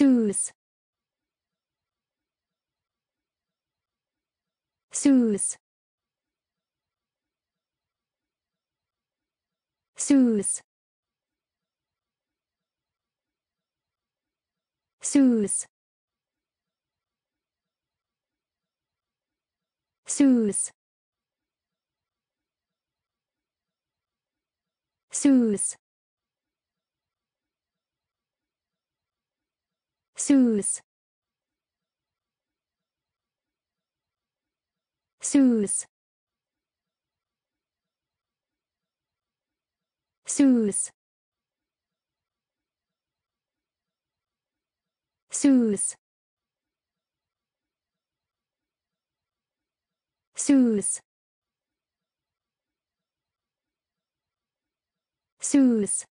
Sous. Sous. Sous. Sous. Sous. Sous. Suze. Suze. Suze. Suze. Suze. Suze.